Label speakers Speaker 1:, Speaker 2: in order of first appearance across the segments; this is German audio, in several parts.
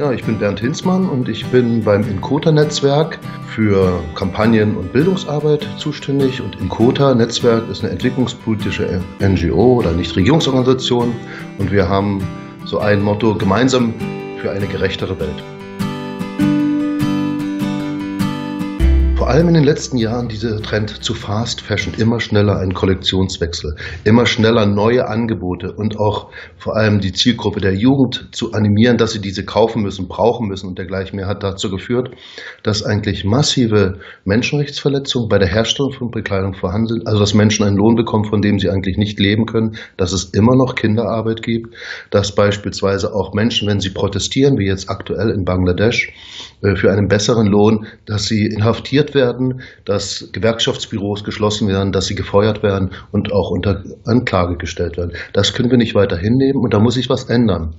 Speaker 1: Ja, ich bin Bernd Hinzmann und ich bin beim Inkota-Netzwerk für Kampagnen und Bildungsarbeit zuständig. Und Inkota-Netzwerk ist eine entwicklungspolitische NGO oder Nichtregierungsorganisation. Und wir haben so ein Motto, gemeinsam für eine gerechtere Welt. Vor allem in den letzten Jahren dieser Trend zu Fast Fashion, immer schneller ein Kollektionswechsel, immer schneller neue Angebote. Und auch vor allem die Zielgruppe der Jugend zu animieren, dass sie diese kaufen müssen, brauchen müssen und dergleichen mehr hat dazu geführt, dass eigentlich massive Menschenrechtsverletzungen bei der Herstellung von Bekleidung vorhanden sind, also dass Menschen einen Lohn bekommen, von dem sie eigentlich nicht leben können, dass es immer noch Kinderarbeit gibt, dass beispielsweise auch Menschen, wenn sie protestieren, wie jetzt aktuell in Bangladesch, äh, für einen besseren Lohn, dass sie inhaftiert werden, dass Gewerkschaftsbüros geschlossen werden, dass sie gefeuert werden und auch unter Anklage gestellt werden. Das können wir nicht weiter hinnehmen und da muss sich was ändern.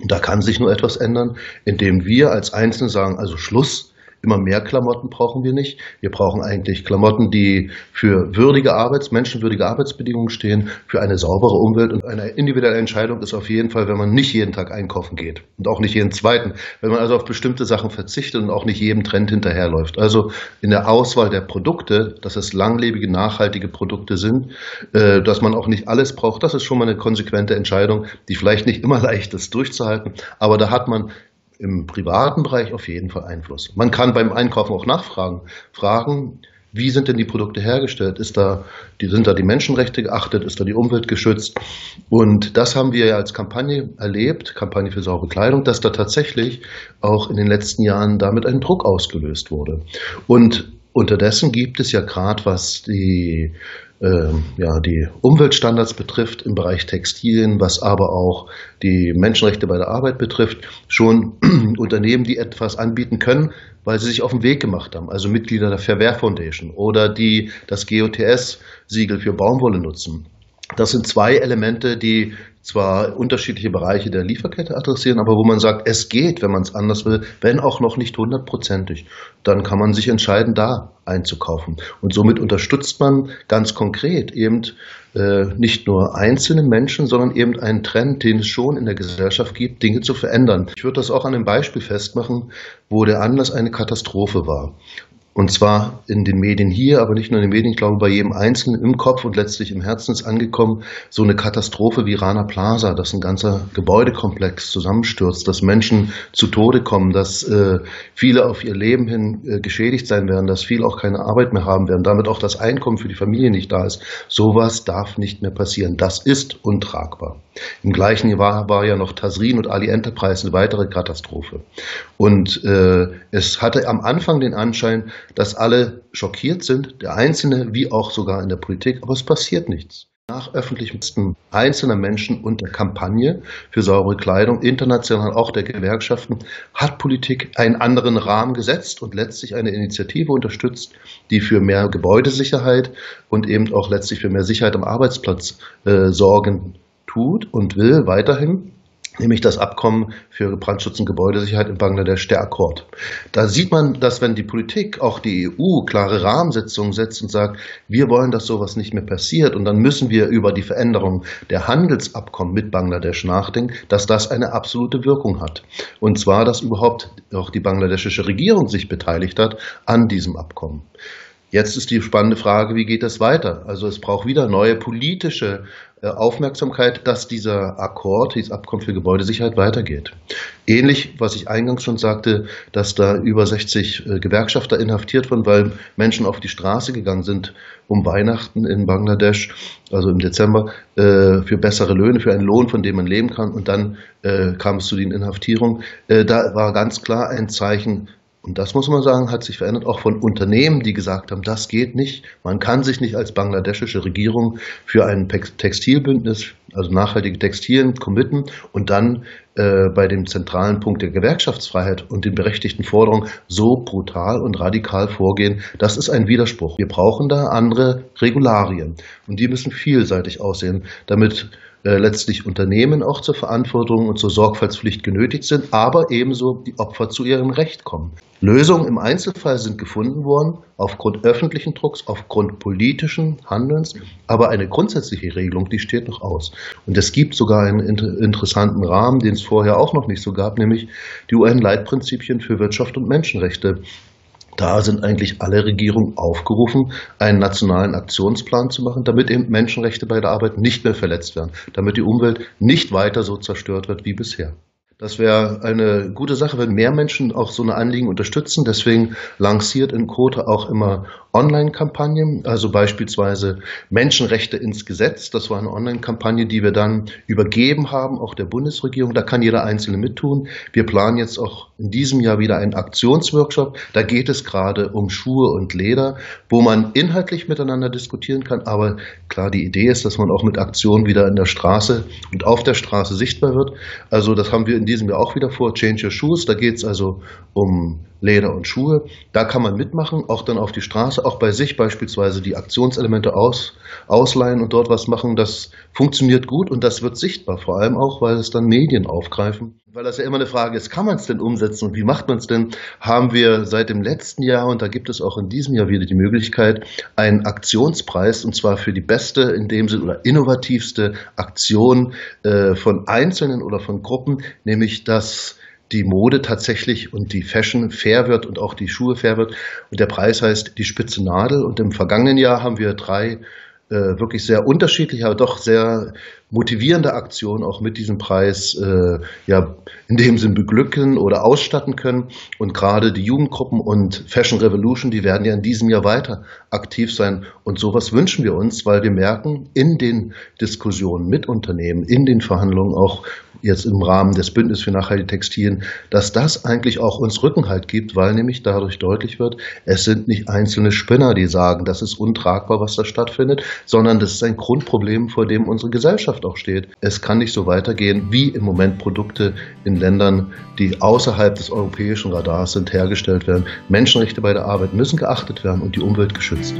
Speaker 1: Und da kann sich nur etwas ändern, indem wir als Einzelne sagen, also Schluss, Immer mehr Klamotten brauchen wir nicht. Wir brauchen eigentlich Klamotten, die für würdige Arbeits-, menschenwürdige Arbeitsbedingungen stehen, für eine saubere Umwelt. Und eine individuelle Entscheidung ist auf jeden Fall, wenn man nicht jeden Tag einkaufen geht und auch nicht jeden zweiten. Wenn man also auf bestimmte Sachen verzichtet und auch nicht jedem Trend hinterherläuft. Also in der Auswahl der Produkte, dass es langlebige, nachhaltige Produkte sind, äh, dass man auch nicht alles braucht, das ist schon mal eine konsequente Entscheidung, die vielleicht nicht immer leicht ist durchzuhalten. Aber da hat man im privaten Bereich auf jeden Fall Einfluss. Man kann beim Einkaufen auch nachfragen. Fragen, wie sind denn die Produkte hergestellt? Ist da, die, sind da die Menschenrechte geachtet? Ist da die Umwelt geschützt? Und das haben wir ja als Kampagne erlebt, Kampagne für saubere Kleidung, dass da tatsächlich auch in den letzten Jahren damit ein Druck ausgelöst wurde. Und unterdessen gibt es ja gerade, was die ähm, ja, die Umweltstandards betrifft im Bereich Textilien, was aber auch die Menschenrechte bei der Arbeit betrifft, schon Unternehmen, die etwas anbieten können, weil sie sich auf den Weg gemacht haben, also Mitglieder der Fair Foundation oder die das GOTS-Siegel für Baumwolle nutzen. Das sind zwei Elemente, die zwar unterschiedliche Bereiche der Lieferkette adressieren, aber wo man sagt, es geht, wenn man es anders will, wenn auch noch nicht hundertprozentig, dann kann man sich entscheiden, da einzukaufen. Und somit unterstützt man ganz konkret eben äh, nicht nur einzelne Menschen, sondern eben einen Trend, den es schon in der Gesellschaft gibt, Dinge zu verändern. Ich würde das auch an einem Beispiel festmachen, wo der Anlass eine Katastrophe war. Und zwar in den Medien hier, aber nicht nur in den Medien, ich glaube bei jedem Einzelnen im Kopf und letztlich im Herzen ist angekommen, so eine Katastrophe wie Rana Plaza, dass ein ganzer Gebäudekomplex zusammenstürzt, dass Menschen zu Tode kommen, dass äh, viele auf ihr Leben hin äh, geschädigt sein werden, dass viele auch keine Arbeit mehr haben werden, damit auch das Einkommen für die Familie nicht da ist. Sowas darf nicht mehr passieren. Das ist untragbar. Im gleichen Jahr war ja noch Tasrin und Ali Enterprise eine weitere Katastrophe. Und äh, es hatte am Anfang den Anschein, dass alle schockiert sind, der Einzelne wie auch sogar in der Politik, aber es passiert nichts. Nach öffentlichem einzelner Menschen und der Kampagne für saubere Kleidung, international auch der Gewerkschaften, hat Politik einen anderen Rahmen gesetzt und letztlich eine Initiative unterstützt, die für mehr Gebäudesicherheit und eben auch letztlich für mehr Sicherheit am Arbeitsplatz äh, sorgen tut und will weiterhin nämlich das Abkommen für Brandschutz und Gebäudesicherheit in Bangladesch, der Akkord. Da sieht man, dass wenn die Politik, auch die EU, klare Rahmensetzungen setzt und sagt, wir wollen, dass sowas nicht mehr passiert und dann müssen wir über die Veränderung der Handelsabkommen mit Bangladesch nachdenken, dass das eine absolute Wirkung hat. Und zwar, dass überhaupt auch die bangladeschische Regierung sich beteiligt hat an diesem Abkommen. Jetzt ist die spannende Frage, wie geht das weiter? Also es braucht wieder neue politische äh, Aufmerksamkeit, dass dieser Akkord, dieses Abkommen für Gebäudesicherheit weitergeht. Ähnlich, was ich eingangs schon sagte, dass da über 60 äh, Gewerkschafter inhaftiert wurden, weil Menschen auf die Straße gegangen sind um Weihnachten in Bangladesch, also im Dezember, äh, für bessere Löhne, für einen Lohn, von dem man leben kann. Und dann kam es zu den Inhaftierungen. Da war ganz klar ein Zeichen, und das muss man sagen, hat sich verändert, auch von Unternehmen, die gesagt haben, das geht nicht. Man kann sich nicht als bangladeschische Regierung für ein Textilbündnis, also nachhaltige Textilien, committen und dann äh, bei dem zentralen Punkt der Gewerkschaftsfreiheit und den berechtigten Forderungen so brutal und radikal vorgehen. Das ist ein Widerspruch. Wir brauchen da andere Regularien und die müssen vielseitig aussehen, damit äh, letztlich Unternehmen auch zur Verantwortung und zur Sorgfaltspflicht genötigt sind, aber ebenso die Opfer zu ihrem Recht kommen. Lösungen im Einzelfall sind gefunden worden, aufgrund öffentlichen Drucks, aufgrund politischen Handelns, aber eine grundsätzliche Regelung, die steht noch aus. Und es gibt sogar einen inter interessanten Rahmen, den es vorher auch noch nicht so gab, nämlich die UN-Leitprinzipien für Wirtschaft und Menschenrechte. Da sind eigentlich alle Regierungen aufgerufen, einen nationalen Aktionsplan zu machen, damit eben Menschenrechte bei der Arbeit nicht mehr verletzt werden, damit die Umwelt nicht weiter so zerstört wird wie bisher. Das wäre eine gute Sache, wenn mehr Menschen auch so eine Anliegen unterstützen. Deswegen lanciert in Kota auch immer Online-Kampagnen, also beispielsweise Menschenrechte ins Gesetz. Das war eine Online-Kampagne, die wir dann übergeben haben, auch der Bundesregierung. Da kann jeder Einzelne mittun. Wir planen jetzt auch in diesem Jahr wieder einen Aktionsworkshop. Da geht es gerade um Schuhe und Leder, wo man inhaltlich miteinander diskutieren kann. Aber klar, die Idee ist, dass man auch mit Aktionen wieder in der Straße und auf der Straße sichtbar wird. Also das haben wir in diesem Jahr auch wieder vor. Change Your Shoes. Da geht es also um Leder und Schuhe. Da kann man mitmachen, auch dann auf die Straße, auch bei sich beispielsweise die Aktionselemente aus, ausleihen und dort was machen. Das funktioniert gut und das wird sichtbar, vor allem auch, weil es dann Medien aufgreifen. Weil das ja immer eine Frage ist, kann man es denn umsetzen und wie macht man es denn? Haben wir seit dem letzten Jahr und da gibt es auch in diesem Jahr wieder die Möglichkeit, einen Aktionspreis und zwar für die beste, in dem Sinne oder innovativste Aktion äh, von Einzelnen oder von Gruppen, nämlich das die Mode tatsächlich und die Fashion fair wird und auch die Schuhe fair wird. Und der Preis heißt die spitze Nadel. Und im vergangenen Jahr haben wir drei äh, wirklich sehr unterschiedliche, aber doch sehr motivierende Aktionen auch mit diesem Preis äh, ja in dem Sinn beglücken oder ausstatten können. Und gerade die Jugendgruppen und Fashion Revolution, die werden ja in diesem Jahr weiter aktiv sein. Und sowas wünschen wir uns, weil wir merken in den Diskussionen mit Unternehmen, in den Verhandlungen auch jetzt im Rahmen des Bündnis für nachhaltige Textilien, dass das eigentlich auch uns Rückenhalt gibt, weil nämlich dadurch deutlich wird, es sind nicht einzelne Spinner, die sagen, das ist untragbar, was da stattfindet, sondern das ist ein Grundproblem, vor dem unsere Auch steht. Es kann nicht so weitergehen, wie im Moment Produkte in Ländern, die außerhalb des europäischen Radars sind, hergestellt werden. Menschenrechte bei der Arbeit müssen geachtet werden und die Umwelt geschützt.